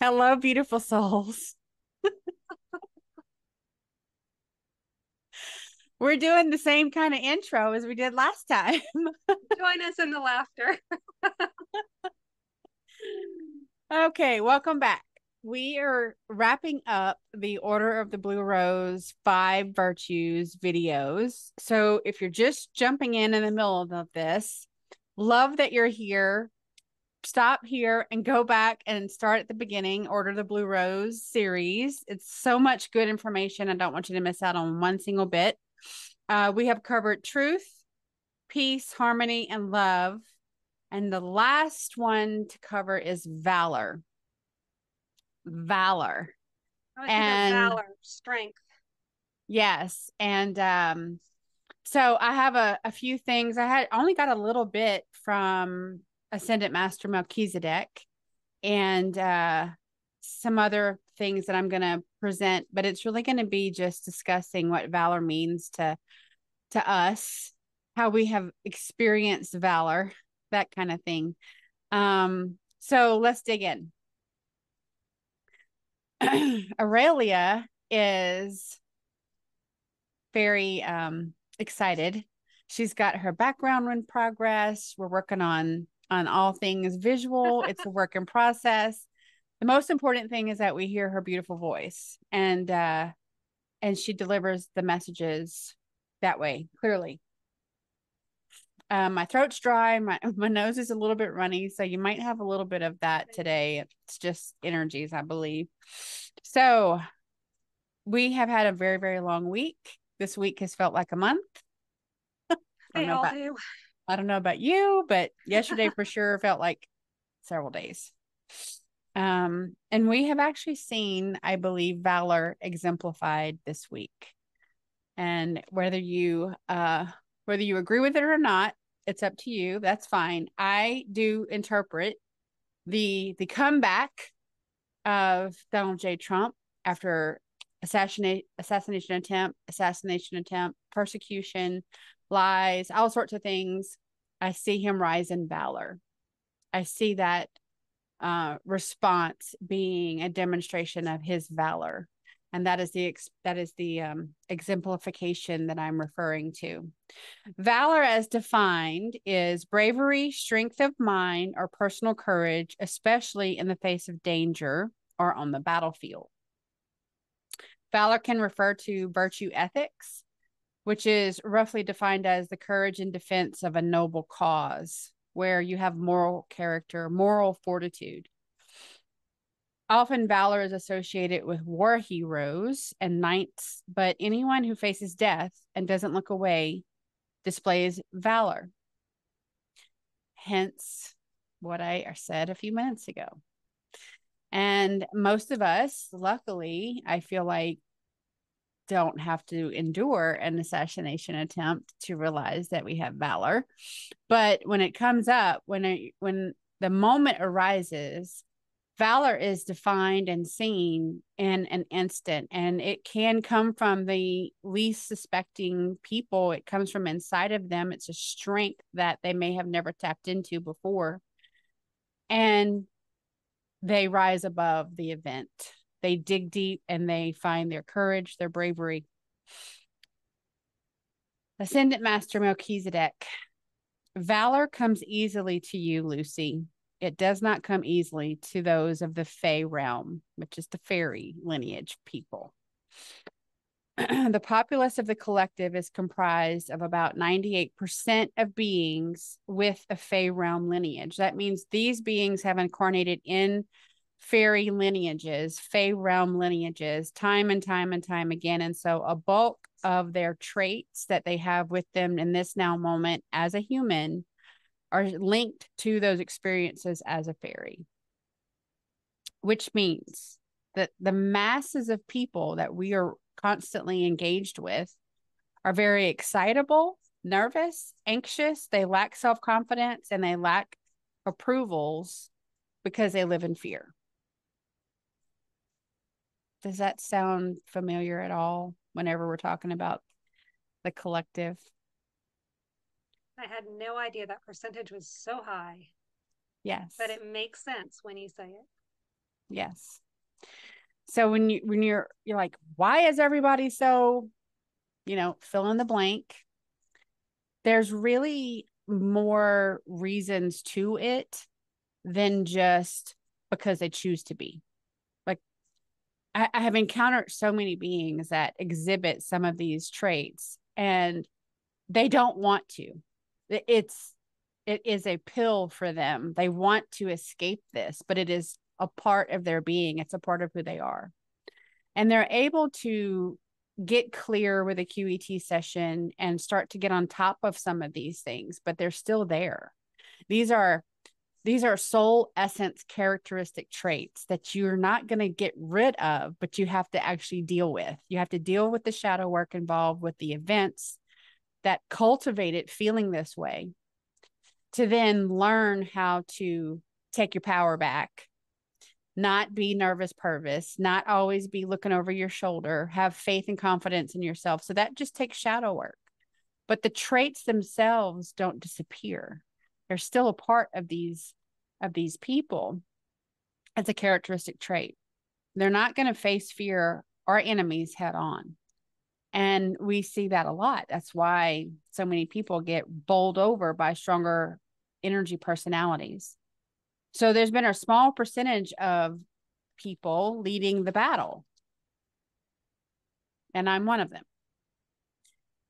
Hello, beautiful souls. We're doing the same kind of intro as we did last time. Join us in the laughter. okay, welcome back. We are wrapping up the Order of the Blue Rose five virtues videos. So if you're just jumping in in the middle of this, love that you're here stop here and go back and start at the beginning, order the Blue Rose series. It's so much good information. I don't want you to miss out on one single bit. Uh, we have covered truth, peace, harmony, and love. And the last one to cover is valor. Valor. and valor, strength. Yes. And um, so I have a, a few things. I had only got a little bit from Ascended Master Melchizedek and uh, some other things that I'm going to present, but it's really going to be just discussing what valor means to to us, how we have experienced valor, that kind of thing. Um, so let's dig in. Aurelia is very um, excited. She's got her background in progress. We're working on on all things visual. it's a work in process. The most important thing is that we hear her beautiful voice and uh and she delivers the messages that way clearly. Um, my throat's dry, my my nose is a little bit runny, so you might have a little bit of that today. It's just energies, I believe. So we have had a very, very long week. This week has felt like a month. They all about, do. I don't know about you, but yesterday for sure felt like several days. Um, and we have actually seen, I believe, valor exemplified this week. And whether you uh whether you agree with it or not, it's up to you. That's fine. I do interpret the the comeback of Donald J. Trump after assassinate assassination attempt, assassination attempt, persecution, lies, all sorts of things. I see him rise in valor. I see that uh, response being a demonstration of his valor, and that is the ex- that is the um, exemplification that I'm referring to. Valor, as defined, is bravery, strength of mind, or personal courage, especially in the face of danger or on the battlefield. Valor can refer to virtue ethics, which is roughly defined as the courage and defense of a noble cause, where you have moral character, moral fortitude. Often, valor is associated with war heroes and knights, but anyone who faces death and doesn't look away displays valor. Hence, what I said a few minutes ago. And most of us, luckily, I feel like don't have to endure an assassination attempt to realize that we have valor. But when it comes up, when it, when the moment arises, valor is defined and seen in an instant. And it can come from the least suspecting people. It comes from inside of them. It's a strength that they may have never tapped into before. And they rise above the event they dig deep and they find their courage, their bravery. Ascended Master Melchizedek, valor comes easily to you, Lucy. It does not come easily to those of the Fey realm, which is the fairy lineage people. the populace of the collective is comprised of about 98% of beings with a Fey realm lineage. That means these beings have incarnated in fairy lineages, fey realm lineages, time and time and time again. And so a bulk of their traits that they have with them in this now moment as a human are linked to those experiences as a fairy, which means that the masses of people that we are constantly engaged with are very excitable, nervous, anxious, they lack self confidence, and they lack approvals because they live in fear. Does that sound familiar at all whenever we're talking about the collective? I had no idea that percentage was so high. Yes. But it makes sense when you say it. Yes. So when you when you're you're like, why is everybody so, you know, fill in the blank? There's really more reasons to it than just because they choose to be. Like I, I have encountered so many beings that exhibit some of these traits and they don't want to. It's it is a pill for them. They want to escape this, but it is a part of their being. It's a part of who they are. And they're able to get clear with a QET session and start to get on top of some of these things, but they're still there. These are these are soul essence characteristic traits that you're not going to get rid of, but you have to actually deal with. You have to deal with the shadow work involved with the events that cultivate it feeling this way to then learn how to take your power back not be nervous pervis not always be looking over your shoulder have faith and confidence in yourself. So that just takes shadow work. But the traits themselves don't disappear. They're still a part of these of these people. As a characteristic trait. They're not going to face fear or enemies head on. And we see that a lot. That's why so many people get bowled over by stronger energy personalities so there's been a small percentage of people leading the battle. And I'm one of them.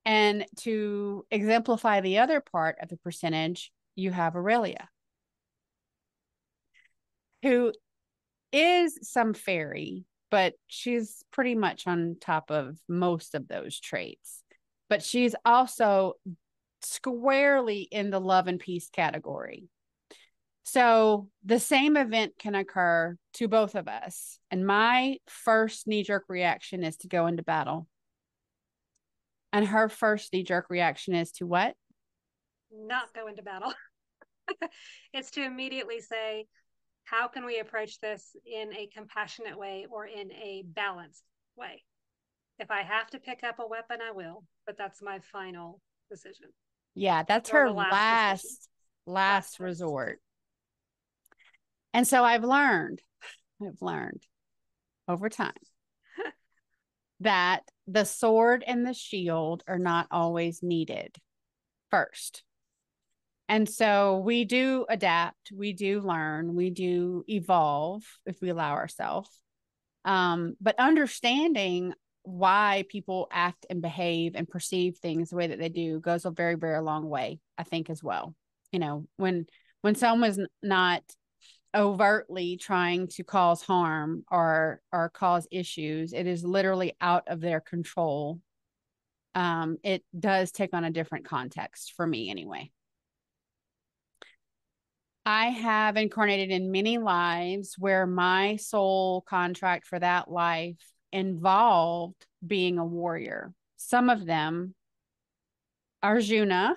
And to exemplify the other part of the percentage, you have Aurelia, who is some fairy, but she's pretty much on top of most of those traits. But she's also squarely in the love and peace category. So the same event can occur to both of us. And my first knee jerk reaction is to go into battle. And her first knee jerk reaction is to what? Not go into battle. it's to immediately say, how can we approach this in a compassionate way or in a balanced way? If I have to pick up a weapon, I will, but that's my final decision. Yeah, that's or her last last, last resort. And so I've learned, I've learned over time that the sword and the shield are not always needed first. And so we do adapt, we do learn, we do evolve if we allow ourselves. Um, but understanding why people act and behave and perceive things the way that they do goes a very, very long way, I think, as well. You know, when when someone's not overtly trying to cause harm or or cause issues. It is literally out of their control. Um it does take on a different context for me anyway. I have incarnated in many lives where my soul contract for that life involved being a warrior. Some of them arjuna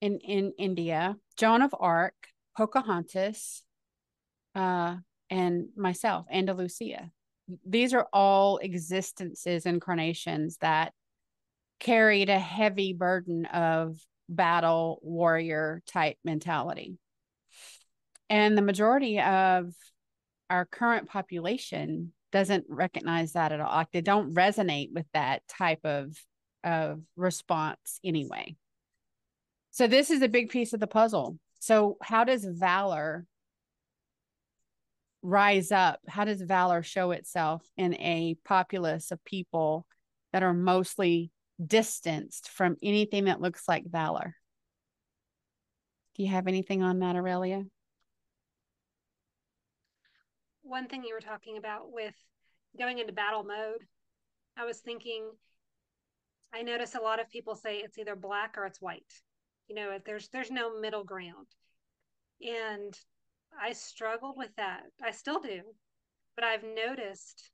in in india joan of arc Pocahontas, uh, and myself, Andalusia. These are all existences, incarnations that carried a heavy burden of battle warrior type mentality. And the majority of our current population doesn't recognize that at all. Like they don't resonate with that type of of response anyway. So this is a big piece of the puzzle. So, how does valor rise up? How does valor show itself in a populace of people that are mostly distanced from anything that looks like valor? Do you have anything on that, Aurelia? One thing you were talking about with going into battle mode, I was thinking, I notice a lot of people say it's either black or it's white you know there's there's no middle ground and i struggled with that i still do but i've noticed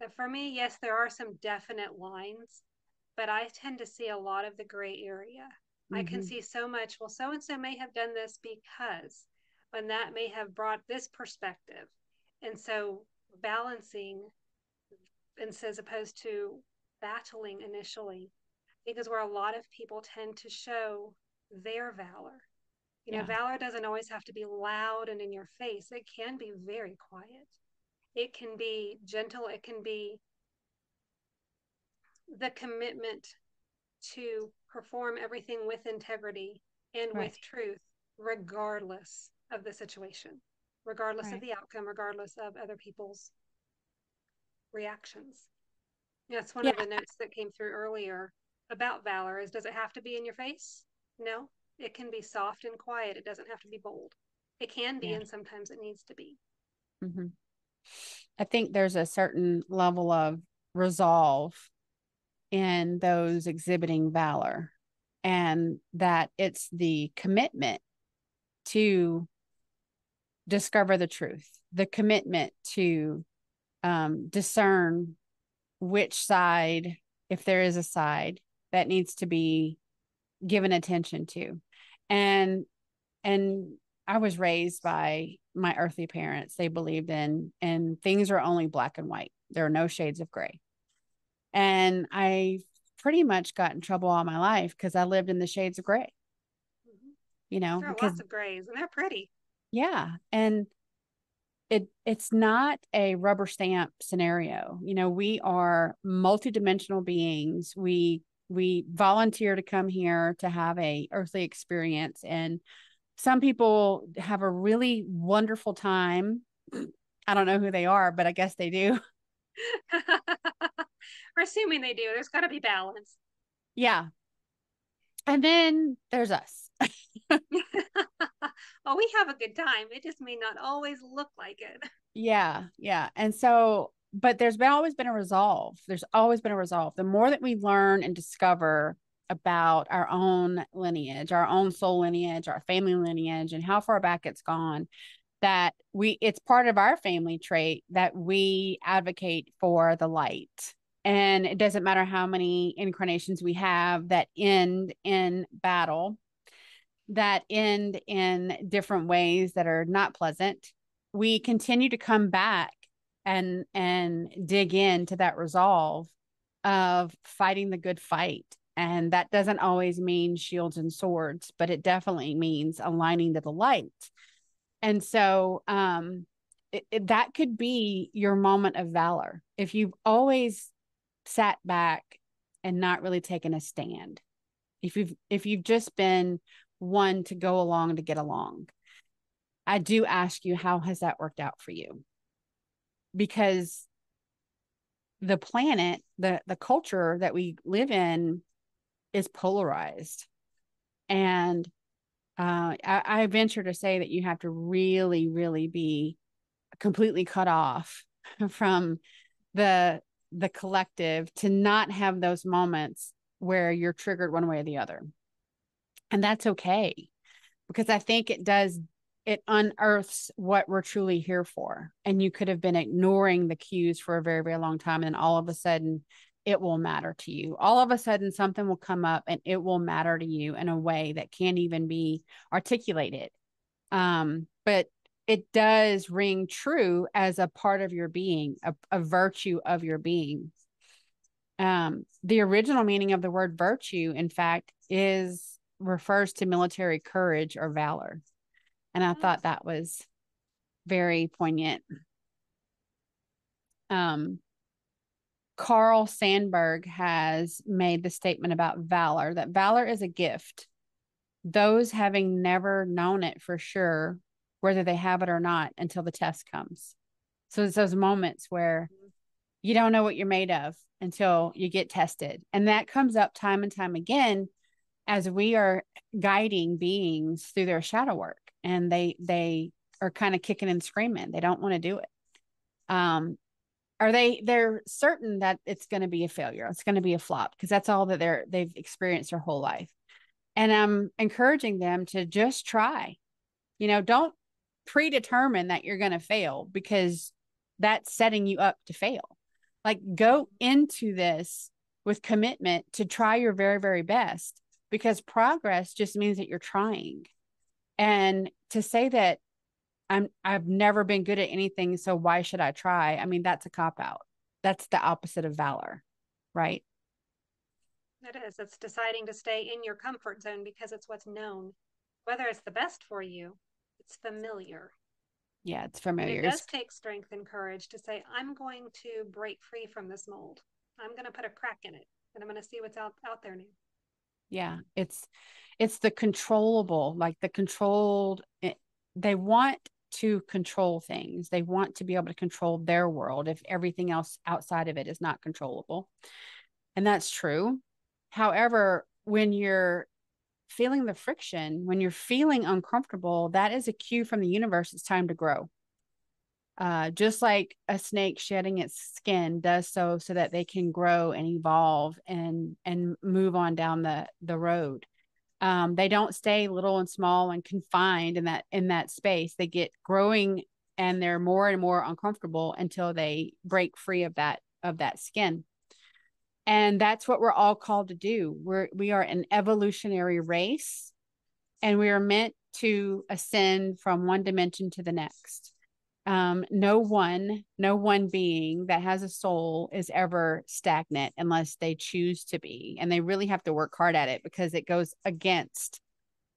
that for me yes there are some definite lines but i tend to see a lot of the gray area mm-hmm. i can mm-hmm. see so much well so and so may have done this because and that may have brought this perspective and so balancing and as opposed to battling initially because where a lot of people tend to show their valor You know, yeah. valor doesn't always have to be loud and in your face. It can be very quiet. It can be gentle. It can be the commitment to perform everything with integrity and right. with truth, regardless of the situation, regardless right. of the outcome, regardless of other people's reactions. That's one yeah. of the notes that came through earlier about valor is does it have to be in your face? No, it can be soft and quiet. It doesn't have to be bold. It can be, yeah. and sometimes it needs to be. Mm-hmm. I think there's a certain level of resolve in those exhibiting valor, and that it's the commitment to discover the truth, the commitment to um, discern which side, if there is a side, that needs to be given attention to. And and I was raised by my earthly parents. They believed in and things are only black and white. There are no shades of gray. And I pretty much got in trouble all my life because I lived in the shades of gray. Mm-hmm. You know, there are because, lots of grays and they're pretty. Yeah. And it it's not a rubber stamp scenario. You know, we are multidimensional beings. We we volunteer to come here to have a earthly experience and some people have a really wonderful time. I don't know who they are, but I guess they do. We're assuming they do. There's got to be balance. Yeah. And then there's us. well, we have a good time. It just may not always look like it. Yeah. Yeah. And so but there's been always been a resolve. There's always been a resolve. The more that we learn and discover about our own lineage, our own soul lineage, our family lineage, and how far back it's gone, that we it's part of our family trait that we advocate for the light. And it doesn't matter how many incarnations we have that end in battle, that end in different ways that are not pleasant. We continue to come back and and dig into that resolve of fighting the good fight. And that doesn't always mean shields and swords but it definitely means aligning to the light. And so um it, it, that could be your moment of valor. If you've always sat back and not really taken a stand if you've if you've just been one to go along to get along i do ask you how has that worked out for you because the planet, the the culture that we live in is polarized. And uh, I, I venture to say that you have to really, really be completely cut off from the the collective to not have those moments where you're triggered one way or the other. And that's okay because I think it does it unearths what we're truly here for. And you could have been ignoring the cues for a very, very long time. And all of a sudden, it will matter to you. All of a sudden, something will come up and it will matter to you in a way that can't even be articulated. Um, but it does ring true as a part of your being, a, a virtue of your being. Um, the original meaning of the word virtue, in fact, is refers to military courage or valor. And I thought that was very poignant. Um, Carl Sandburg has made the statement about valor that valor is a gift. Those having never known it for sure, whether they have it or not, until the test comes. So it's those moments where you don't know what you're made of until you get tested. And that comes up time and time again as we are guiding beings through their shadow work and they they are kind of kicking and screaming. They don't want to do it. Um are they they're certain that it's going to be a failure. It's going to be a flop because that's all that they're they've experienced their whole life. And i'm encouraging them to just try. You know don't predetermine that you're going to fail because that's setting you up to fail. Like go into this with commitment to try your very very best because progress just means that you're trying and to say that I'm I've never been good at anything, so why should I try? I mean, that's a cop out. That's the opposite of valor, right? It is. It's deciding to stay in your comfort zone because it's what's known, whether it's the best for you, it's familiar. Yeah, it's familiar. And it does take strength and courage to say, I'm going to break free from this mold. I'm going to put a crack in it and I'm going to see what's out, out there now. Yeah, it's it's the controllable, like the controlled eh, they want to control things. They want to be able to control their world if everything else outside of it is not controllable. And that's true. However, when you're feeling the friction, when you're feeling uncomfortable, that is a cue from the universe. It's time to grow. Uh, just like a snake shedding its skin does so so that they can grow and evolve and and move on down the the road. Um, they don't stay little and small and confined in that in that space. They get growing and they're more and more uncomfortable until they break free of that of that skin. And that's what we're all called to do. We're we are an evolutionary race and we are meant to ascend from one dimension to the next um, no one no one being that has a soul is ever stagnant unless they choose to be. And they really have to work hard at it because it goes against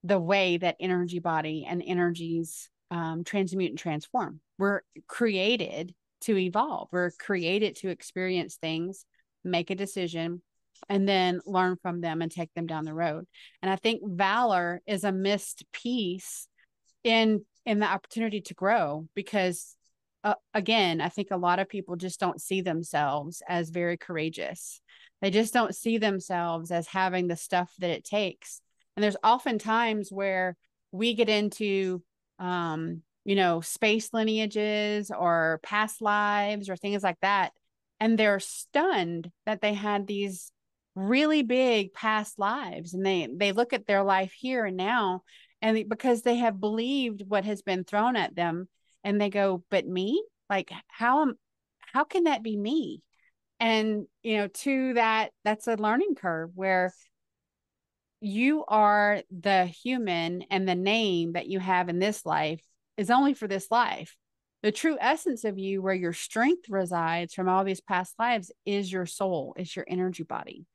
the way that energy body and energies um, transmute and transform. We're created to evolve. We're created to experience things make a decision and then learn from them and take them down the road. And i think valor is a missed piece in in the opportunity to grow because uh, again i think a lot of people just don't see themselves as very courageous. They just don't see themselves as having the stuff that it takes. And there's often times where we get into um you know space lineages or past lives or things like that and they're stunned that they had these really big past lives and they they look at their life here and now and because they have believed what has been thrown at them and they go but me? Like how am how can that be me? And you know to that that's a learning curve where you are the human and the name that you have in this life is only for this life. The true essence of you where your strength resides from all these past lives is your soul is your energy body.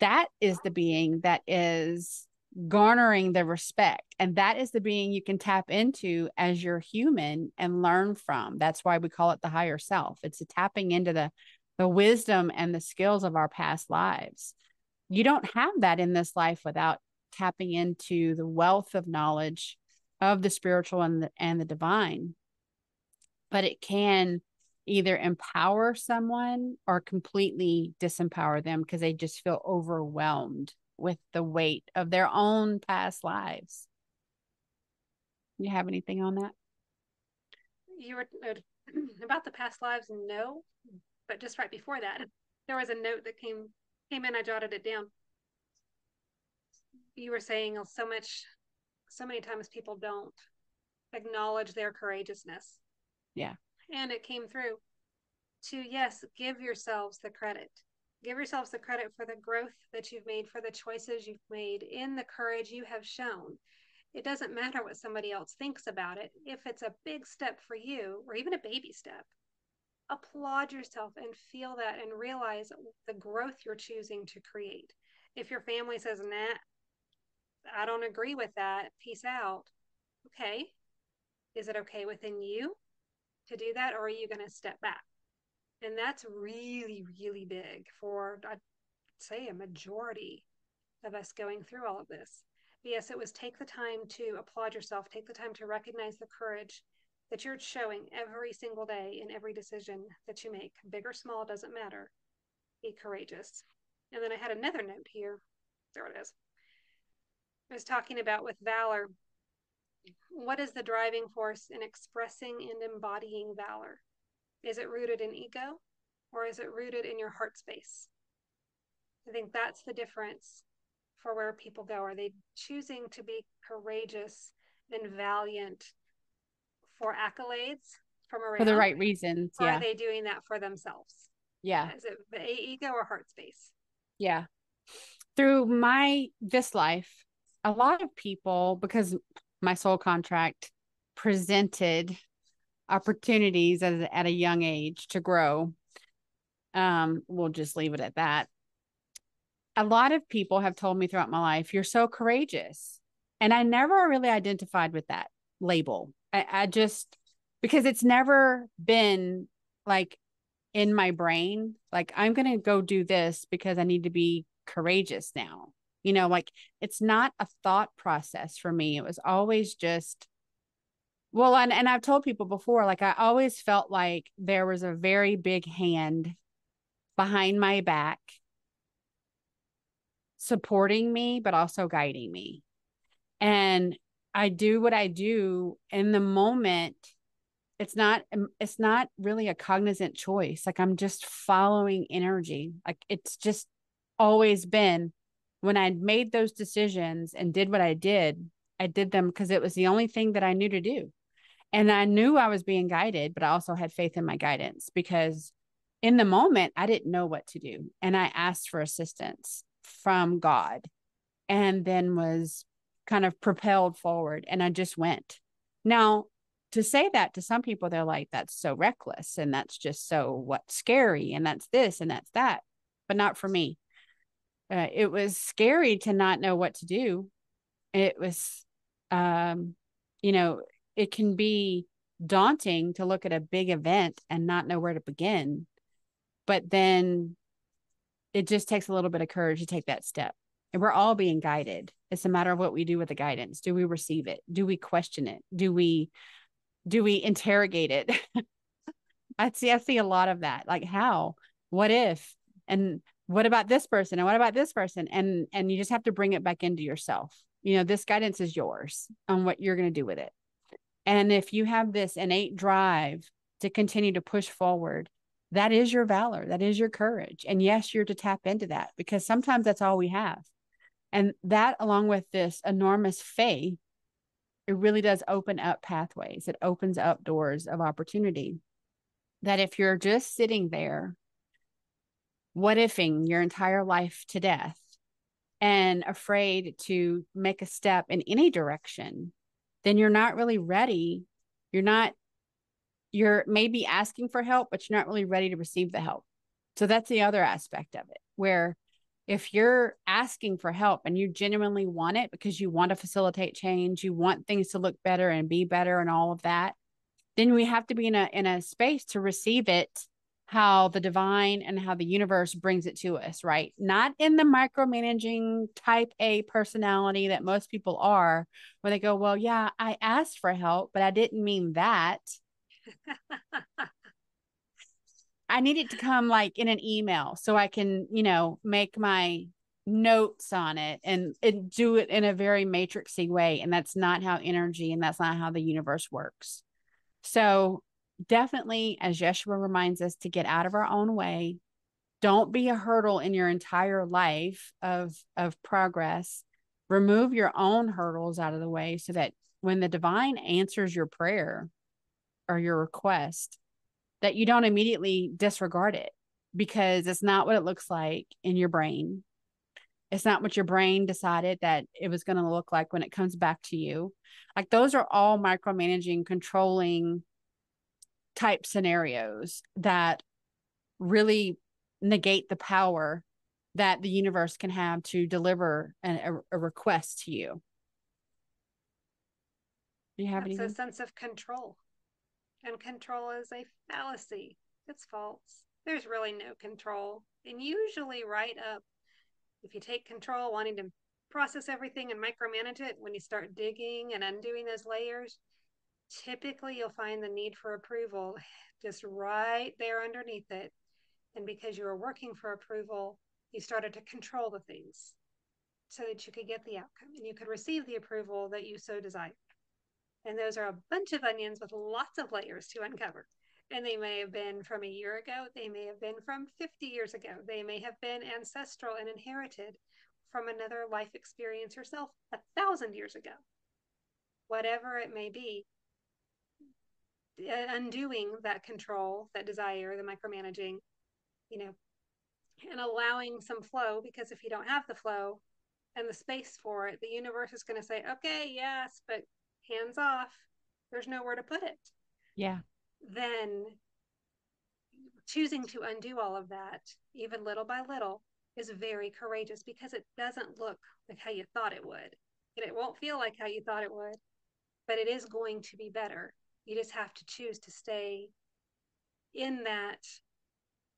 That is the being that is garnering the respect. And that is the being you can tap into as you're human and learn from. That's why we call it the higher self. It's a tapping into the the wisdom and the skills of our past lives. You don't have that in this life without tapping into the wealth of knowledge of the spiritual and the, and the divine. But it can either empower someone or completely disempower them because they just feel overwhelmed with the weight of their own past lives. You have anything on that? You were uh, about the past lives, no, but just right before that, there was a note that came came in. I jotted it down. You were saying so much, so many times people don't acknowledge their courageousness. Yeah, and it came through. To yes, give yourselves the credit Give yourselves the credit for the growth that you've made, for the choices you've made, in the courage you have shown. It doesn't matter what somebody else thinks about it. If it's a big step for you, or even a baby step, applaud yourself and feel that and realize the growth you're choosing to create. If your family says, nah, I don't agree with that, peace out. Okay. Is it okay within you to do that, or are you going to step back? And that's really, really big for, I'd say, a majority of us going through all of this. But yes, it was take the time to applaud yourself, take the time to recognize the courage that you're showing every single day in every decision that you make. Big or small, doesn't matter. Be courageous. And then I had another note here. There it is. I was talking about with valor. What is the driving force in expressing and embodying valor? Is it rooted in ego or is it rooted in your heart space? I think that's the difference for where people go. Are they choosing to be courageous and valiant for accolades from around? For the right reasons. Or yeah. are they doing that for themselves? Yeah. Is it the ego or heart space? Yeah. Through my this life, a lot of people, because my soul contract presented opportunities at, at a young age to grow. Um, we'll just leave it at that. A lot of people have told me throughout my life, you're so courageous. And I never really identified with that label. I, I just, because it's never been like in my brain, like, I'm going to go do this because I need to be courageous now. You know, like it's not a thought process for me. It was always just, well, and, and I've told people before, like, I always felt like there was a very big hand behind my back supporting me, but also guiding me. And I do what I do in the moment. It's not um, it's not really a cognizant choice. Like I'm just following energy. Like it's just always been when I made those decisions and did what I did, I did them because it was the only thing that I knew to do. And I knew I was being guided, but I also had faith in my guidance because in the moment, I didn't know what to do. And I asked for assistance from God and then was kind of propelled forward. And I just went. Now, to say that to some people, they're like, that's so reckless and that's just so what scary and that's this and that's that. But not for me. Uh, it was scary to not know what to do. It was, um, you know, it can be daunting to look at a big event and not know where to begin but then it just takes a little bit of courage to take that step. And we're all being guided. It's a matter of what we do with the guidance. Do we receive it? Do we question it? Do we do we interrogate it? I see I see a lot of that. Like how? What if? And what about this person? And what about this person? And and you just have to bring it back into yourself. You know, this guidance is yours on what you're going to do with it. And if you have this innate drive to continue to push forward that is your valor that is your courage. And yes you're to tap into that because sometimes that's all we have. And that along with this enormous faith it really does open up pathways. It opens up doors of opportunity. That if you're just sitting there what ifing your entire life to death and afraid to make a step in any direction then you're not really ready you're not you're maybe asking for help, but you're not really ready to receive the help. So that's the other aspect of it, where if you're asking for help and you genuinely want it because you want to facilitate change, you want things to look better and be better and all of that, then we have to be in a in a space to receive it how the divine and how the universe brings it to us, right? Not in the micromanaging type A personality that most people are, where they go, Well, yeah, I asked for help, but I didn't mean that. I need it to come like in an email so I can, you know, make my notes on it and, and do it in a very matrixy way. And that's not how energy and that's not how the universe works. So definitely, as Yeshua reminds us, to get out of our own way. Don't be a hurdle in your entire life of of progress. Remove your own hurdles out of the way so that when the divine answers your prayer, or your request that you don't immediately disregard it because it's not what it looks like in your brain. It's not what your brain decided that it was going to look like when it comes back to you. Like those are all micromanaging, controlling type scenarios that really negate the power that the universe can have to deliver an, a, a request to you. Do you have That's anything? a sense of control and control is a fallacy. It's false. There's really no control. And usually, right up, if you take control, wanting to process everything and micromanage it, when you start digging and undoing those layers, typically you'll find the need for approval just right there underneath it. And because you were working for approval, you started to control the things so that you could get the outcome and you could receive the approval that you so desired. And those are a bunch of onions with lots of layers to uncover. And they may have been from a year ago, they may have been from 50 years ago, they may have been ancestral and inherited from another life experience yourself a thousand years ago. Whatever it may be, Uh, undoing that control, that desire, the micromanaging, you know, and allowing some flow because if you don't have the flow and the space for it, the universe is going to say, okay, yes, but hands off, there's nowhere to put it. Yeah. Then choosing to undo all of that, even little by little, is very courageous because it doesn't look like how you thought it would. and it won't feel like how you thought it would, but it is going to be better. You just have to choose to stay in that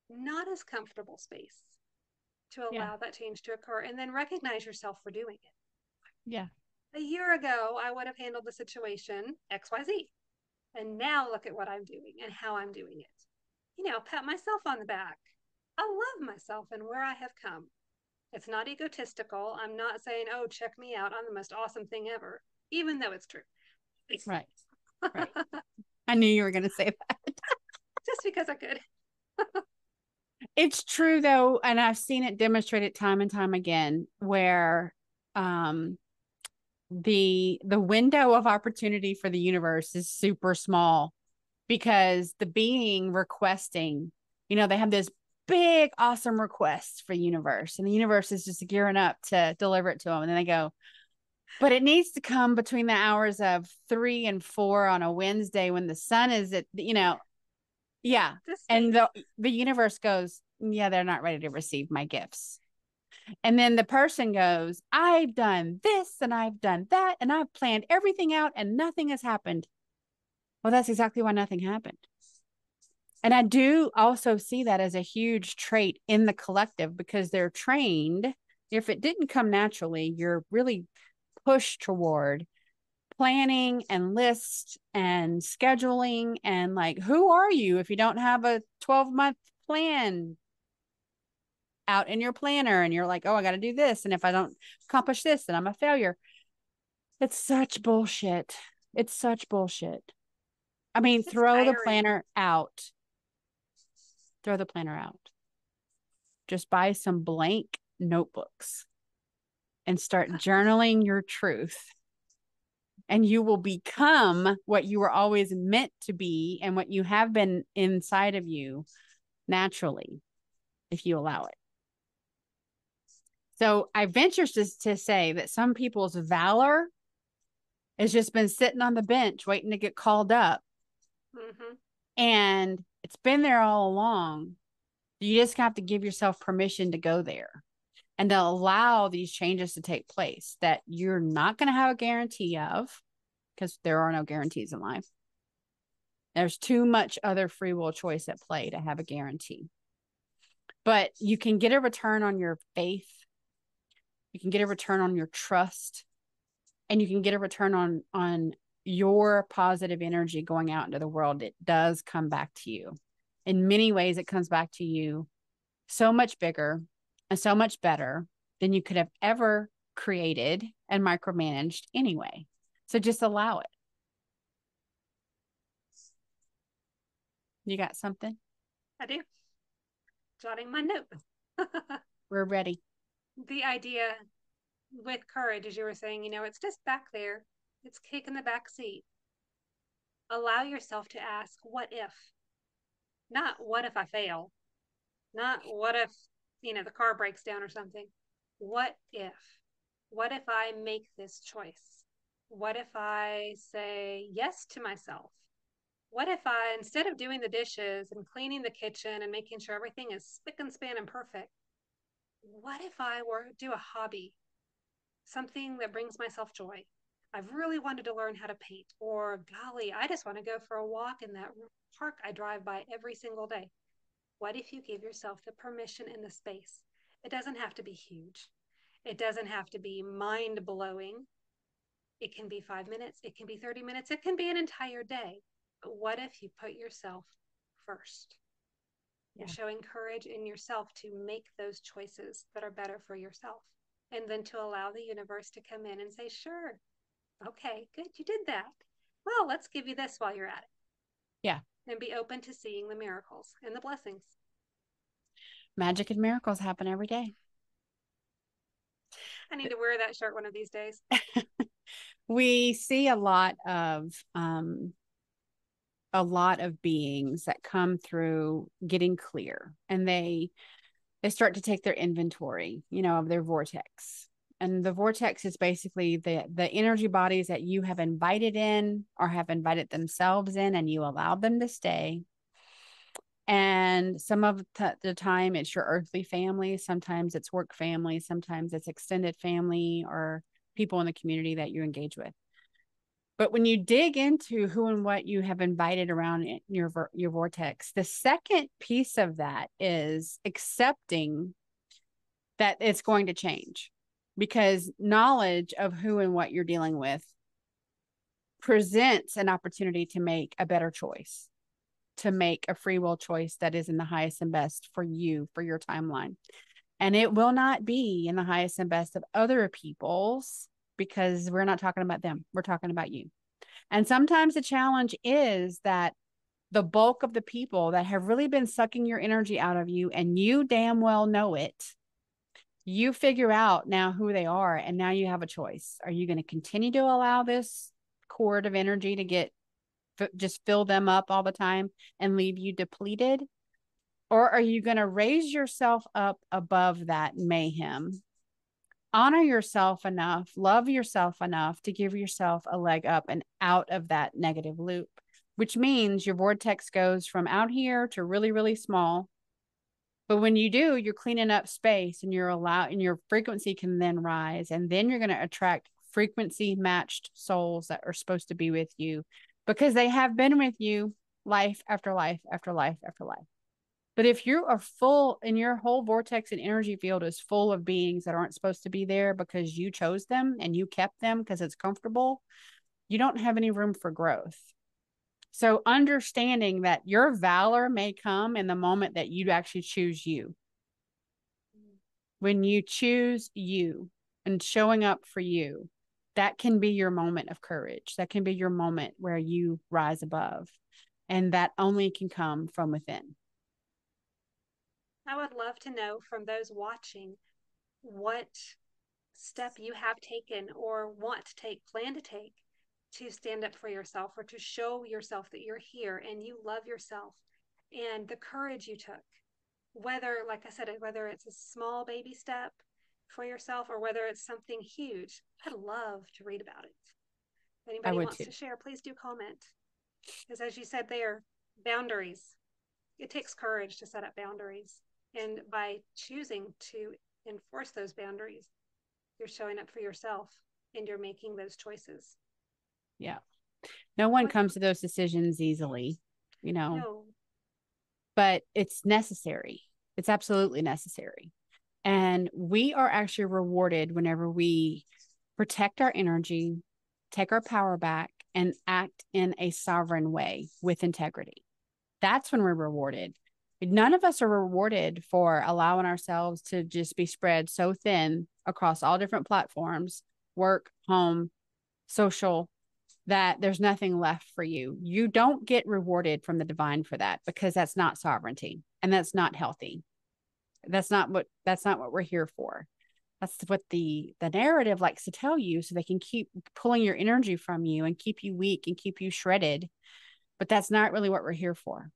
not as comfortable space to allow yeah. that change to occur and then recognize yourself for doing it. Yeah. A year ago, I would have handled the situation XYZ. And now look at what I'm doing and how I'm doing it. You know, pat myself on the back. I love myself and where I have come. It's not egotistical. I'm not saying, oh, check me out. I'm the most awesome thing ever, even though it's true. Right. Right. I knew you were going to say that. Just because I could. it's true though, and I've seen it demonstrated time and time again where um the the window of opportunity for the universe is super small because the being requesting, you know, they have this big awesome request for universe and the universe is just gearing up to deliver it to them and then they go but it needs to come between the hours of three and four on a wednesday when the sun is at you know yeah. And the the universe goes yeah they're not ready to receive my gifts. And then the person goes i've done this and i've done that and i've planned everything out and nothing has happened. Well that's exactly why nothing happened. And I do also see that as a huge trait in the collective because they're trained. If it didn't come naturally, you're really pushed toward planning and list and scheduling and like who are you if you don't have a 12 month plan out in your planner and you're like oh i got to do this and if i don't accomplish this then i'm a failure. It's such bullshit. It's such bullshit. I mean it's throw tiring. the planner out. Throw the planner out. Just buy some blank notebooks and start journaling your truth. And you will become what you were always meant to be and what you have been inside of you naturally if you allow it. So I venture to, to say that some people's valor has just been sitting on the bench waiting to get called up. Mm-hmm. And it's been there all along. You just have to give yourself permission to go there and to allow these changes to take place that you're not going to have a guarantee of because there are no guarantees in life. There's too much other free will choice at play to have a guarantee. But you can get a return on your faith. You can get a return on your trust and you can get a return on on your positive energy going out into the world, it does come back to you. In many ways, it comes back to you so much bigger and so much better than you could have ever created and micromanaged anyway. So just allow it. You got something? I do. Jotting my note. We're ready. The idea with courage, as you were saying, you know, it's just back there it's taking the back seat. Allow yourself to ask, what if? Not what if I fail? Not what if, you know, the car breaks down or something. What if? What if I make this choice? What if I say yes to myself? What if I, instead of doing the dishes and cleaning the kitchen and making sure everything is spick and span and perfect, what if I were do a hobby, something that brings myself joy? I've really wanted to learn how to paint, or golly, I just want to go for a walk in that park I drive by every single day. What if you give yourself the permission and the space? It doesn't have to be huge, it doesn't have to be mind blowing. It can be five minutes, it can be 30 minutes, it can be an entire day. But what if you put yourself first? You're showing courage in yourself to make those choices that are better for yourself. And then to allow the universe to come in and say, sure, Okay, good. You did that. Well, let's give you this while you're at it. Yeah. And be open to seeing the miracles and the blessings. Magic and miracles happen every day. I need to wear that shirt one of these days. we see a lot of um a lot of beings that come through getting clear and they they start to take their inventory, you know, of their vortex and the vortex is basically the the energy bodies that you have invited in or have invited themselves in and you allowed them to stay and some of the time it's your earthly family sometimes it's work family sometimes it's extended family or people in the community that you engage with. But when you dig into who and what you have invited around your your vortex, the second piece of that is accepting that it's going to change because knowledge of who and what you're dealing with presents an opportunity to make a better choice, to make a free will choice that is in the highest and best for you, for your timeline. And it will not be in the highest and best of other people's because we're not talking about them. We're talking about you. And sometimes the challenge is that the bulk of the people that have really been sucking your energy out of you and you damn well know it, you figure out now who they are. And now you have a choice. Are you going to continue to allow this cord of energy to get just fill them up all the time and leave you depleted? Or are you going to raise yourself up above that mayhem honor yourself enough, love yourself enough to give yourself a leg up and out of that negative loop, which means your vortex goes from out here to really, really small. But when you do, you're cleaning up space and you're allowed, and your frequency can then rise. And then you're going to attract frequency matched souls that are supposed to be with you because they have been with you life after life after life after life. But if you are full and your whole vortex and energy field is full of beings that aren't supposed to be there because you chose them and you kept them because it's comfortable, you don't have any room for growth. So understanding that your valor may come in the moment that you actually choose you. When you choose you and showing up for you, that can be your moment of courage. That can be your moment where you rise above. And that only can come from within. I would love to know from those watching what step you have taken or want to take, plan to take to stand up for yourself or to show yourself that you're here and you love yourself and the courage you took. Whether, like I said, whether it's a small baby step for yourself or whether it's something huge, I'd love to read about it. If anybody wants too. to share, please do comment. Because as you said there, boundaries. It takes courage to set up boundaries. And by choosing to enforce those boundaries, you're showing up for yourself and you're making those choices. Yeah. No one comes to those decisions easily, you know. No. But it's necessary. It's absolutely necessary. And we are actually rewarded whenever we protect our energy, take our power back, and act in a sovereign way with integrity. That's when we're rewarded none of us are rewarded for allowing ourselves to just be spread so thin across all different platforms work home social that there's nothing left for you you don't get rewarded from the divine for that because that's not sovereignty and that's not healthy that's not what that's not what we're here for that's what the the narrative likes to tell you so they can keep pulling your energy from you and keep you weak and keep you shredded but that's not really what we're here for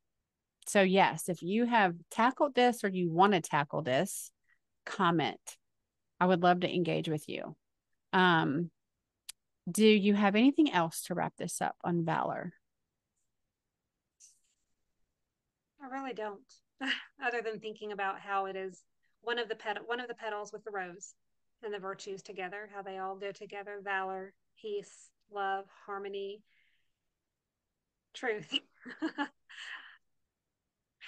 so, yes, if you have tackled this or you want to tackle this, comment. I would love to engage with you. Um, do you have anything else to wrap this up on valor? I really don't, other than thinking about how it is one of the pet one of the petals with the rose and the virtues together, how they all go together: valor, peace, love, harmony, truth.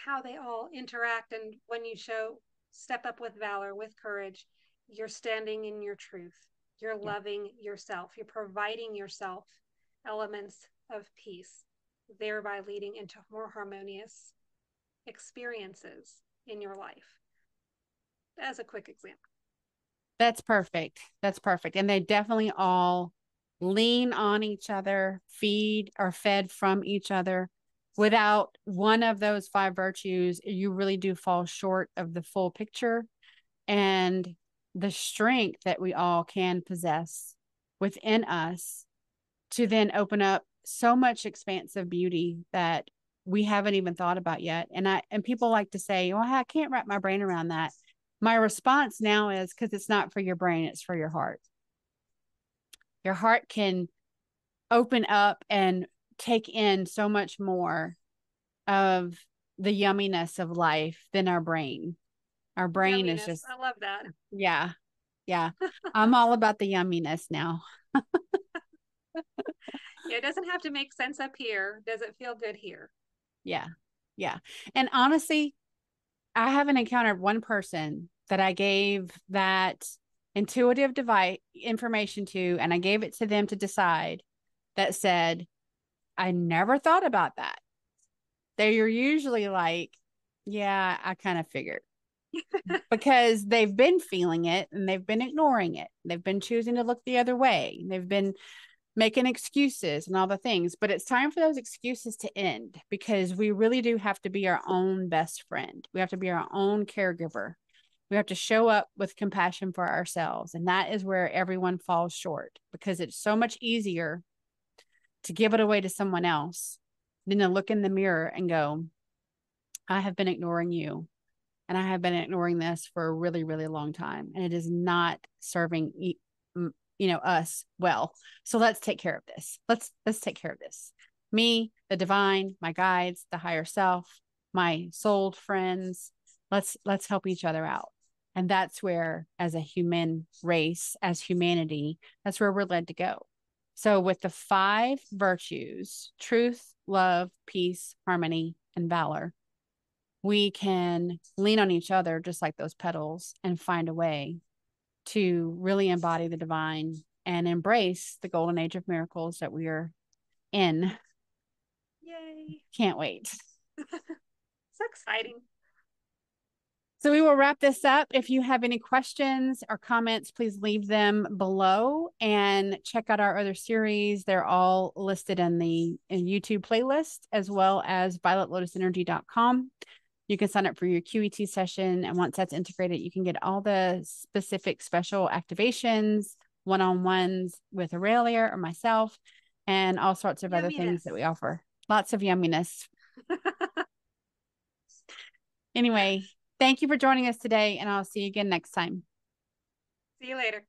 how they all interact and when you show step up with valor with courage you're standing in your truth you're yeah. loving yourself. You're providing yourself elements of peace thereby leading into more harmonious experiences in your life. As a quick example. That's perfect. That's perfect. And they definitely all lean on each other feed or fed from each other. Without one of those five virtues, you really do fall short of the full picture. And the strength that we all can possess within us to then open up so much expansive beauty that we haven't even thought about yet. And I and people like to say, "Well, I can't wrap my brain around that." My response now is because it's not for your brain, it's for your heart. Your heart can open up and take in so much more of the yumminess of life than our brain. Our brain yumminess. is just I love that. Yeah. Yeah. I'm all about the yumminess now. yeah, it doesn't have to make sense up here. Does it feel good here? Yeah. Yeah. And honestly, I haven't encountered one person that I gave that intuitive device information to and I gave it to them to decide that said, I never thought about that. They're usually like, yeah, I kind of figured. Because they've been feeling it and they've been ignoring it. They've been choosing to look the other way. They've been making excuses and all the things. But it's time for those excuses to end because we really do have to be our own best friend. We have to be our own caregiver. We have to show up with compassion for ourselves. And that is where everyone falls short because it's so much easier to give it away to someone else than to look in the mirror and go, I have been ignoring you. And I have been ignoring this for a really, really long time. And it is not serving you know us well. So let's take care of this. Let's let's take care of this. Me the divine my guides the higher self my soul friends let's let's help each other out. And that's where as a human race as humanity that's where we're led to go. So with the five virtues truth love peace harmony and valor we can lean on each other just like those petals and find a way to really embody the divine and embrace the golden age of miracles that we are in. Yay. Can't wait. so exciting. So we will wrap this up. If you have any questions or comments, please leave them below and check out our other series. They're all listed in the in YouTube playlist as well as violetlotusenergy.com. You can sign up for your QET session. And once that's integrated, you can get all the specific special activations, one on ones with Aurelia or myself, and all sorts of yumminess. other things that we offer. Lots of yumminess. anyway, thank you for joining us today, and I'll see you again next time. See you later.